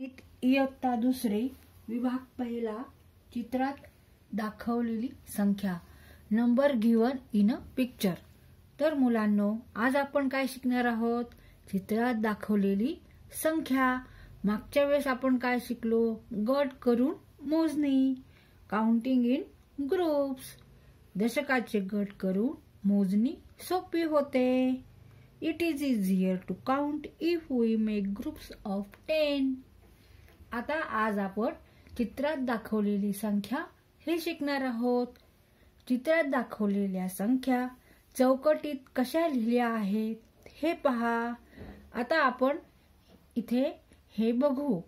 इयत्ता दुसरे विभाग पहिला चित्रात दाखवलेली संख्या. Number given in a picture तर मुलांनो आज आपण काय शिकणार आहोत? चित्रात दाखवलेली संख्या. मागच्या वेळेस आपण काय शिकलो? गट करून मोजणी. काउंटिंग इन ग्रुप्स दशकाचे गट करून मोजणी सोपी होते. It is easier to count if we make groups of ten आता आज आपण चित्रात दाखवलेली संख्या हे शिकणार आहोत. चित्रात दाखवलेल्या संख्या चौकटीत कशा लिहिल्या आहेत हे पहा. आता आपण इथे हे बघू.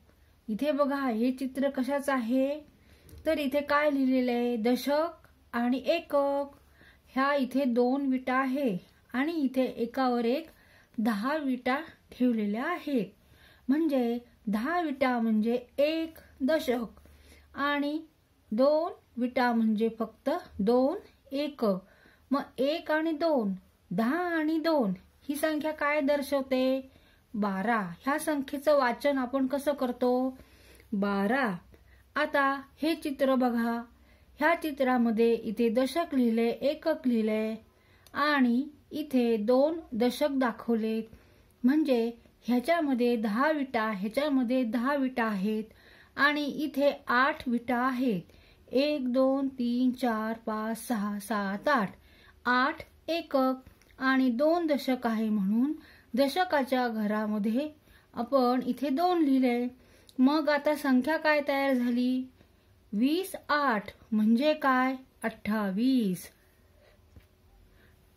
इथे बघा हे चित्र कशाचं आहे? तर इथे काय लिहिलेलं आहे? दशक आणि एकक. ह्या इथे दोन विटा आहे आणि इथे एकावर एक दहा विटा ठेवलेल्या आहेत. म्हणजे दहा विटा म्हणजे एक दशक आणि दोन विटा म्हणजे फक्त दोन एक. मग एक आणि दोन दहा आणि दोन ही संख्या काय दर्शवते? बारा. ह्या संख्येचं वाचन आपण कसं करतो? बारा. आता हे चित्र बघा. ह्या चित्रामध्ये इथे दशक लिहिले एकक लिहिले आणि इथे दोन दशक दाखवलेत. म्हणजे ह्याच्यामध्ये दहा विटा ह्याच्यामध्ये दहा विटा आहेत. आणि इथे आठ विटा आहेत. एक दोन तीन चार पाच सहा सात आठ. आठ एकक आणि दोन दशक आहे म्हणून दशकाच्या घरामध्ये आपण इथे दोन लिहिले. मग आता संख्या काय तयार झाली? वीस आठ म्हणजे काय? अठ्ठावीस.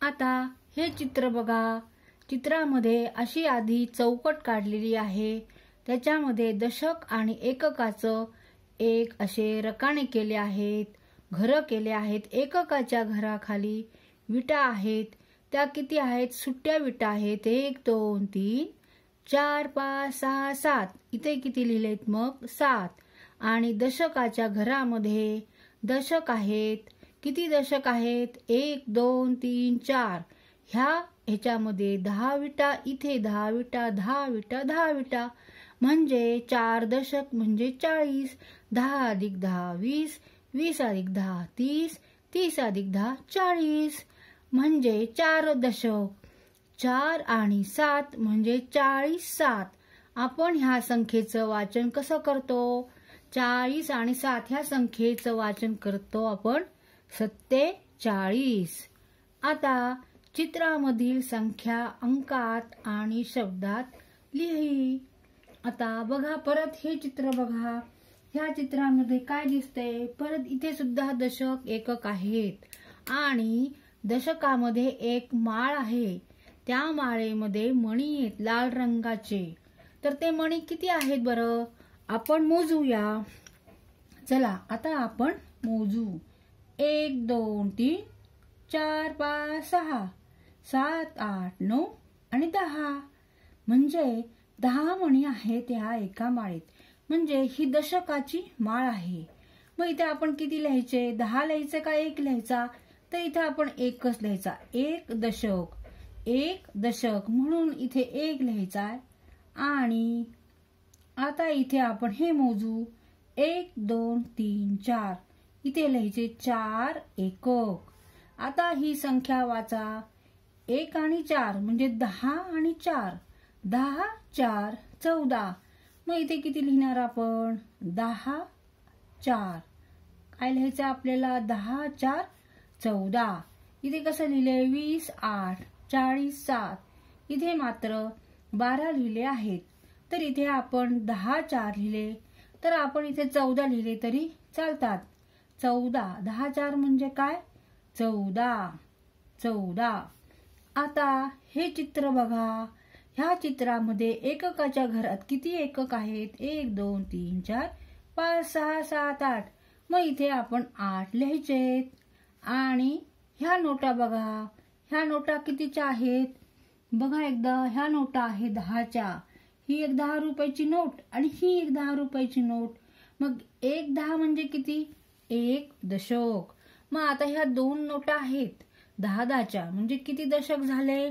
आता हे चित्र बघा. चित्रामध्ये अशी आधी चौकट काढलेली आहे. त्याच्यामध्ये दशक आणि एककाचं एक असे रकाणे केले आहेत. घरं केले आहेत. एककाच्या घराखाली विटा आहेत. त्या किती आहेत? सुट्ट्या विटा आहेत. एक दोन तीन चार पाच सहा सात. इथे किती लिहिलेत? मग सात. आणि दशकाच्या घरामध्ये दशक आहेत. किती दशक आहेत? एक दोन तीन चार. ह्या ह्याच्यामध्ये दहा विटा इथे दहा विटा दहा विटा दहा विटा. म्हणजे चार दशक म्हणजे चाळीस. दहा अधिक दहा वीस. वीस अधिक दहा तीस. तीस अधिक दहा चाळीस. म्हणजे चार दशक. चार आणि सात म्हणजे चाळीस सात. आपण ह्या संख्येचं वाचन कसं करतो? चाळीस आणि सात ह्या संख्येचं वाचन करतो आपण सत्तेचाळीस. आता चित्रामधील संख्या अंकात आणि शब्दात लिही. आता बघा परत हे चित्र बघा. ह्या चित्रामध्ये काय दिसतंय? परत इथे सुद्धा दशक एकक आहेत. आणि दशकामध्ये एक माळ आहे. त्या माळेमध्ये मणी आहेत लाल रंगाचे. तर ते मणी किती आहेत बरं? आपण मोजूया. चला आता आपण मोजू. एक दोन तीन चार पाच सहा. सात आठ नऊ आणि दहा. म्हणजे दहा मणी आहेत ह्या एका माळेत. म्हणजे ही दशकाची माळ आहे. मग इथे आपण किती लिहायचे? दहा लिहायचे का एक लिहायचा? तर इथे आपण एकच लिहायचा. एक दशक. एक दशक म्हणून इथे एक लिहायचा. आणि आता इथे आपण हे मोजू. एक दोन तीन चार. इथे लिहायचे चार एकक. आता ही संख्या वाचा. एक आणि चार म्हणजे दहा आणि चार. दहा चार चौदा. मग इथे किती लिहिणार आपण? दहा चार. काय लिहायचं आपल्याला? दहा चार चौदा. इथे कसं लिहिले? वीस आठ चाळीस सात. इथे मात्र बारा लिहिले आहेत. तर इथे आपण दहा चार लिहिले. तर आपण इथे चौदा लिहिले तरी चालतात. चौदा. दहा चार म्हणजे काय? चौदा. चौदा. आता हे चित्र बघा. ह्या चित्रामध्ये एककाच्या घरात किती एकक आहेत? एक दोन तीन चार पाच सहा सात आठ. मग इथे आपण आठ लिहायचे आणि ह्या नोटा बघा. ह्या नोटा कितीच्या आहेत? बघा एकदा. ह्या नोटा आहे दहाच्या. ही एक दहा रुपयाची नोट आणि ही एक दहा रुपयाची नोट. मग एक दहा म्हणजे किती? एक दशक. मग आता ह्या दोन नोटा आहेत. दहा दहाच्या म्हणजे किती दशक झाले?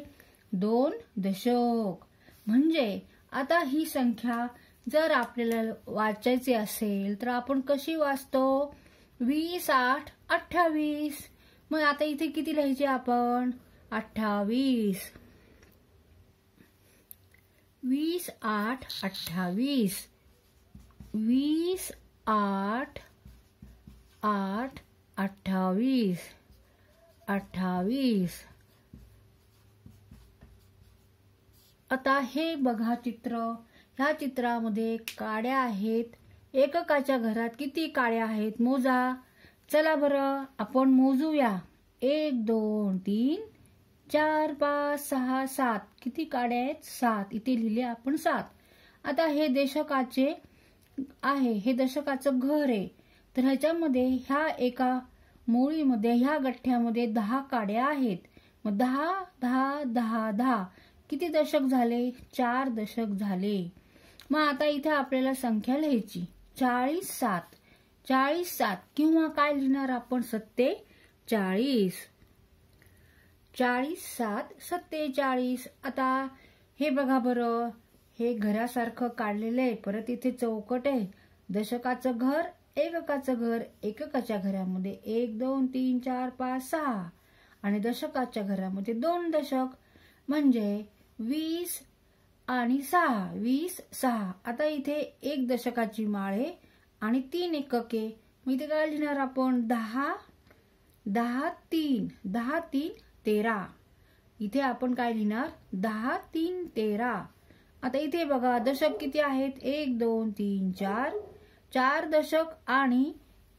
दोन दशक. म्हणजे आता ही संख्या जर आपल्याला वाचायची असेल तर आपण कशी वाचतो? वीस आठ अठ्ठावीस. मग आता इथे किती लिहायचे आपण? अठ्ठावीस. वीस आठ अठ्ठावीस. वीस आठ आठ अठ्ठावीस. अठ्ठावीस. आता हे बघा चित्र. ह्या चित्रामध्ये काड्या आहेत. एककाच्या घरात किती काड्या आहेत मोजा. चला बरं आपण मोजूया. एक दोन तीन चार पाच सहा सात. किती काड्या आहेत? सात. इथे लिहिले आपण सात. आता हे दशकाचे आहे. हे दशकाचं घर आहे. तर ह्याच्यामध्ये ह्या एका मोळीमध्ये ह्या गठ्ठ्यामध्ये दहा काड्या आहेत. मग दहा दहा दहा दहा. किती दशक झाले? चार दशक झाले. मग आता इथे आपल्याला संख्या लिहायची. चाळीस सात. चाळीस सात किंवा काय लिहिणार आपण? सत्ते चाळीस. चाळीस सात सत्तेचाळीस आता हे बघा बरं. हे घरासारखं काढलेलं आहे. परत इथे चौकट आहे. दशकाचं घर एककाचं घर एककाच्या घरामध्ये एक दोन तीन चार पाच सहा. आणि दशकाच्या घरामध्ये दोन दशक म्हणजे वीस आणि सहा. वीस सहा. आता इथे एक दशकाची माळे आणि तीन एकके. मग इथे काय लिहिणार आपण? दहा दहा तीन. दहा तीन तेरा. इथे आपण काय लिहिणार? दहा तीन तेरा. आता इथे बघा दशक किती आहेत? एक दोन तीन चार. चार दशक आणि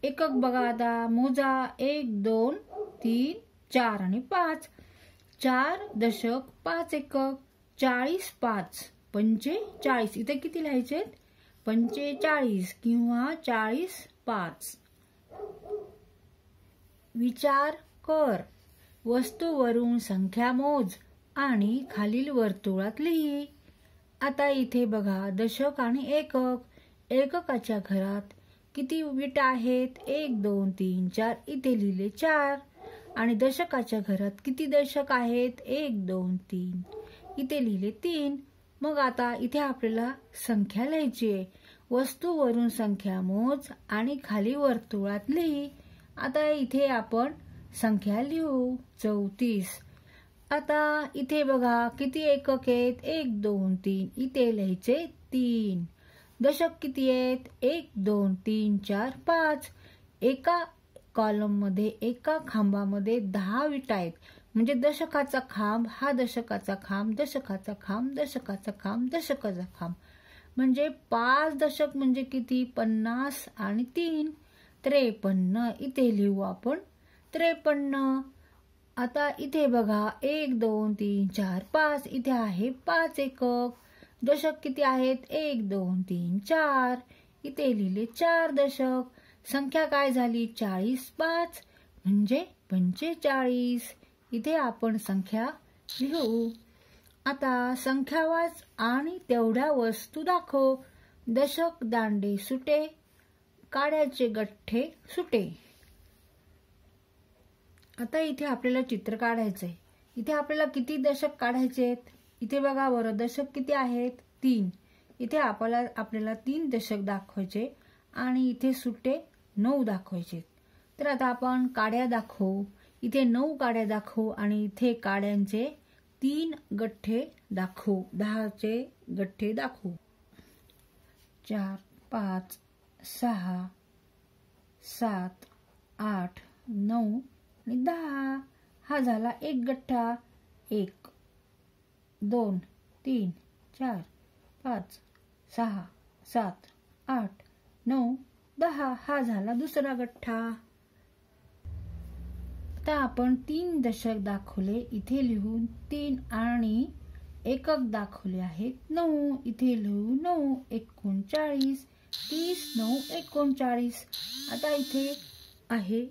एकक बघा आता. मोजा एक दोन तीन चार आणि पाच. चार दशक पाच एकक चाळीस पाच. पंचेचाळीस इथे किती लिहायचे? पंचेचाळीस किंवा चाळीस पाच. विचार कर. वस्तूवरून संख्या मोज आणि खालील वर्तुळात लिही. आता इथे बघा दशक आणि एकक. एककाच्या घरात किती विटा आहेत? एक दोन तीन चार इथे लिहिले चार. आणि दशकाच्या घरात किती दशक आहेत? एक दोन तीन. इथे लिहिले तीन. मग आता इथे आपल्याला संख्या लिहायची आहे. वस्तूवरून संख्या मोज आणि खाली वर्तुळात लिही. आता इथे आपण संख्या लिहू. चौतीस. आता इथे बघा किती एकक आहेत? एक दोन तीन. इथे लिहायचे तीन. दशक किती आहेत? एक दोन तीन चार पाच. एका कॉलममध्ये एका खांबामध्ये दहा विटा आहेत. म्हणजे दशकाचा खांब हा दशकाचा खांब दशकाचा खांब दशकाचा खांब दशकाचा खांब. म्हणजे पाच दशक म्हणजे किती? पन्नास आणि तीन. त्रेपन्न. इथे लिहू आपण. त्रेपन्न. आता इथे बघा. एक दोन तीन चार पाच. इथे आहे पाच एकक. दशक किती आहेत? एक दोन तीन चार. इथे लिहिले चार दशक. संख्या काय झाली? चाळीस पाच. म्हणजे पंचेचाळीस. इथे आपण संख्या लिहू. आता संख्या वाच आणि तेवढ्या वस्तू दाखव. दशक दांडे सुटे. काड्याचे गठ्ठे सुटे. आता इथे आपल्याला चित्र काढायचंय. इथे आपल्याला किती दशक काढायचे आहेत इथे बघा बरं दशक किती आहेत? तीन. इथे आपल्याला आपल्याला तीन दशक दाखवायचे आणि इथे सुट्टे नऊ दाखवायचे. तर आता आपण काड्या दाखवू. इथे नऊ काड्या दाखवू आणि इथे काड्यांचे तीन गठ्ठे दाखवू. दहाचे गठ्ठे दाखवू. चार पाच सहा सात आठ नऊ आणि दहा. हा झाला एक गठ्ठा. एक. दोन तीन चार पाच सहा सात आठ नऊ दहा हा झाला दुसरा गठ्ठा. आता आपण तीन दशक दाखवले. इथे लिहून तीन आणि एकक दाखवले आहेत. नऊ इथे लिहू नऊ एकोणचाळीस तीस नऊ एकोणचाळीस. आता इथे आहे